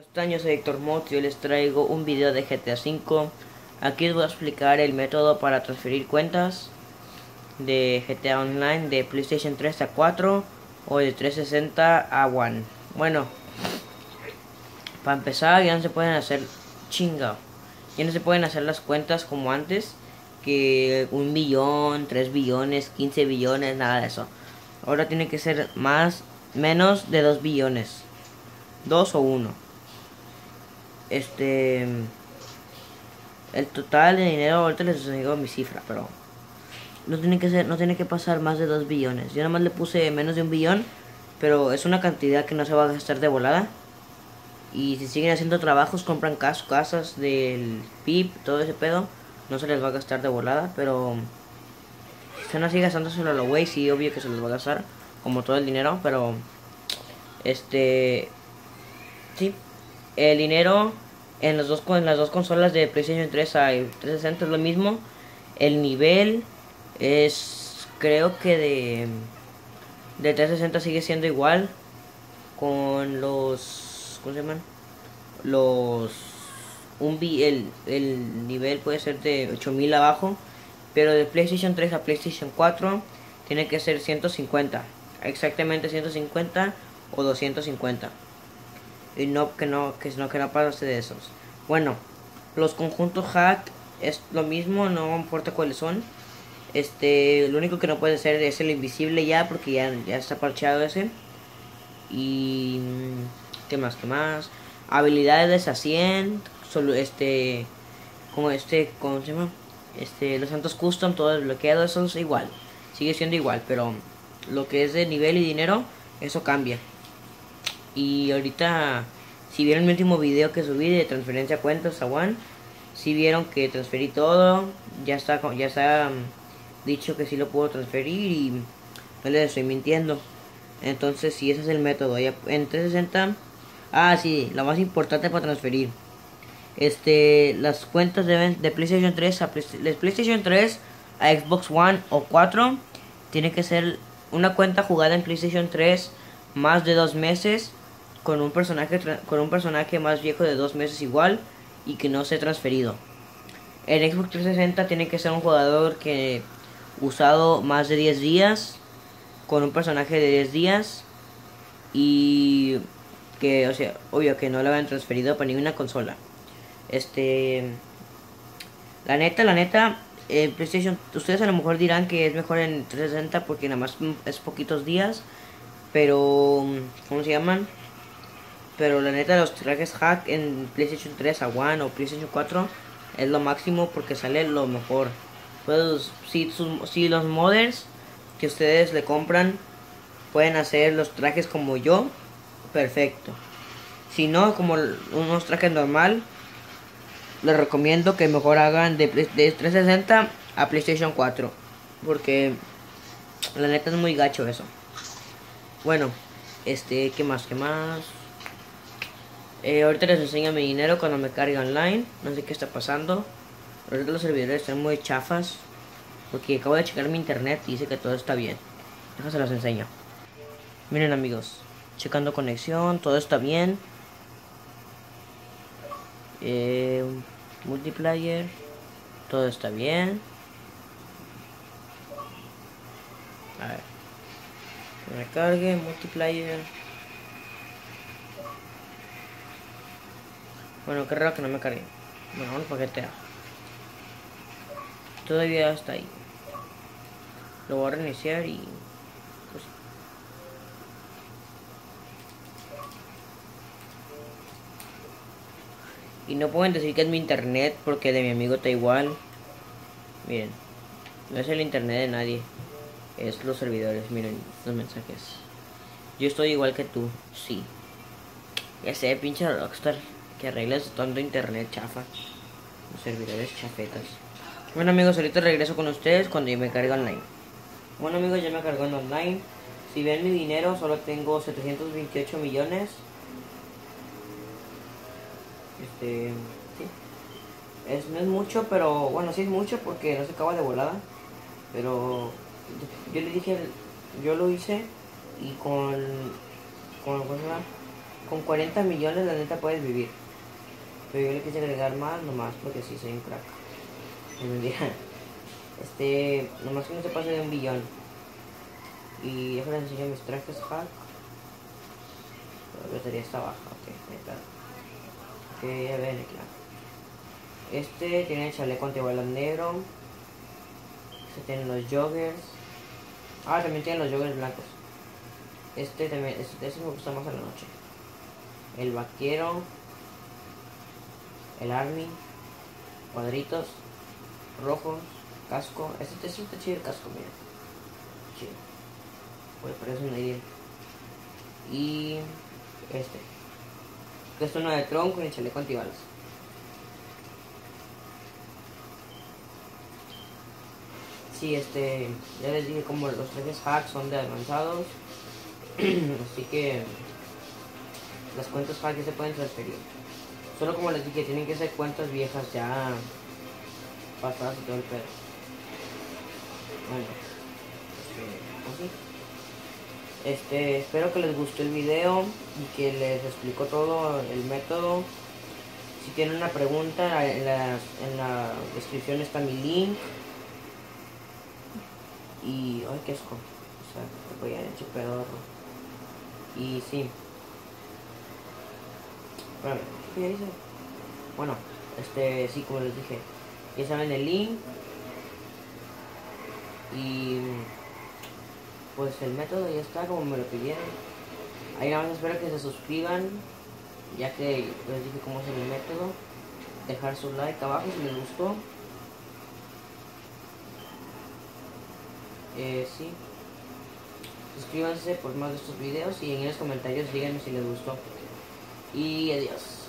Yo soy Héctor Mott y hoy les traigo un video de GTA V. Aquí les voy a explicar el método para transferir cuentas de GTA Online de PlayStation 3 a 4 o de 360 a One. Bueno, para empezar ya no se pueden hacer chinga. Ya no se pueden hacer las cuentas como antes, que un billón, 3 billones, 15 billones, nada de eso. Ahora tiene que ser más, menos de 2 billones. 2 o 1 este el total de dinero ahorita les digo mi cifra pero no tiene que ser no tiene que pasar más de 2 billones. Yo nada más le puse menos de un billón pero es una cantidad que no se va a gastar de volada. Y si siguen haciendo trabajos compran cas casas del PIB todo ese pedo no se les va a gastar de volada pero están así gastándoselo a lo güey sí obvio que se les va a gastar como todo el dinero pero este sí el dinero en, los dos, en las dos consolas de PlayStation 3 hay 360 es lo mismo. El nivel es creo que de de 360 sigue siendo igual con los ¿cómo se llaman? Los un el, el nivel puede ser de 8000 abajo, pero de PlayStation 3 a PlayStation 4 tiene que ser 150, exactamente 150 o 250 y no que no que no que no pase de esos. Bueno los conjuntos hack es lo mismo no importa cuáles son. Este lo único que no puede ser es el invisible ya porque ya, ya está parcheado ese. Y qué más qué más habilidades a 100 solo este como este cómo se llama este los santos custom todo desbloqueado eso es igual sigue siendo igual pero lo que es de nivel y dinero eso cambia y ahorita, si vieron mi último video que subí de transferencia a cuentas a One, si vieron que transferí todo, ya está, ya está mm, dicho que sí lo puedo transferir y no les estoy mintiendo. Entonces, si ese es el método, ya en 360, ah, sí, lo más importante para transferir. Este, las cuentas deben de PlayStation 3 a PlayStation 3 a Xbox One o 4 tiene que ser una cuenta jugada en PlayStation 3 más de dos meses con un personaje con un personaje más viejo de dos meses igual y que no se ha transferido. En Xbox 360 tiene que ser un jugador que usado más de 10 días con un personaje de 10 días y que, o sea, obvio que no lo habían transferido para ninguna consola. Este, la neta, la neta, eh, PlayStation, ustedes a lo mejor dirán que es mejor en 360 porque nada más es poquitos días, pero, ¿cómo se llaman? Pero la neta los trajes hack en PlayStation 3 a One o PlayStation 4 es lo máximo porque sale lo mejor. Pues si, los modders que ustedes le compran pueden hacer los trajes como yo, perfecto. Si no, como unos trajes normal, les recomiendo que mejor hagan de, de 360 a PlayStation 4. Porque la neta es muy gacho eso. Bueno, este, ¿qué más? ¿Qué más? Eh, ahorita les enseño mi dinero cuando me carga online. No sé qué está pasando. Ahorita los servidores están muy chafas. Porque acabo de checar mi internet y dice que todo está bien. Déjense los enseño. Miren amigos. Checando conexión. Todo está bien. Eh, multiplayer. Todo está bien. A ver. Que me cargue. Multiplayer. Bueno, qué raro que no me cargue. Bueno, vamos paquetea. Todavía está ahí. Lo voy a reiniciar y... Pues... Y no pueden decir que es mi internet porque de mi amigo está igual. Miren, no es el internet de nadie. Es los servidores, miren los mensajes. Yo estoy igual que tú, sí. Ya sé, pinche Rockstar que arregles tanto internet chafa. Los servidores chafetas. Bueno amigos, ahorita regreso con ustedes cuando yo me cargue online. Bueno amigos, ya me cargó en online. Si ven mi dinero, solo tengo 728 millones. Este, sí. Es, no es mucho, pero bueno, sí es mucho porque no se acaba de volada. Pero yo le dije, yo lo hice y con, con, con 40 millones la neta puedes vivir. Pero yo le quise agregar más, nomás porque sí, soy un crack. Este, nomás que no se pase de un billón. Y déjame enseñar mis trajes hack. La batería está baja, ok, ahí está. Ok, ya ven, claro. Este tiene el chaleco antibalas negro. Este tiene los joggers. Ah, también tiene los joggers blancos. Este también, este, este me gusta más a la noche. El vaquero. El army. Cuadritos. Rojos. Casco. Este, este está chido el casco, mira. Chido. Pues parece un alien. Y este. Que es uno de Tron con el chaleco antibalas. Sí, este, ya les dije como los trajes hacks son de avanzados, así que las cuentas hacks se pueden transferir. Solo como les dije, tienen que ser cuentas viejas ya pasadas y todo el pedo. Bueno, así. Este, espero que les gustó el video y que les explicó todo el método. Si tienen una pregunta, en la, en la descripción está mi link. Y, ay, qué asco. O sea, voy a hecho pedorro. Y sí. Bueno, este, sí, como les dije. Ya saben el link. Y pues el método ya está como me lo pidieron. Ahí nada más espero que se suscriban. Ya que les dije cómo es el método. Dejar su like abajo si les gustó. Eh, sí. Suscríbanse por más de estos videos y en los comentarios díganme si les gustó. Y adiós.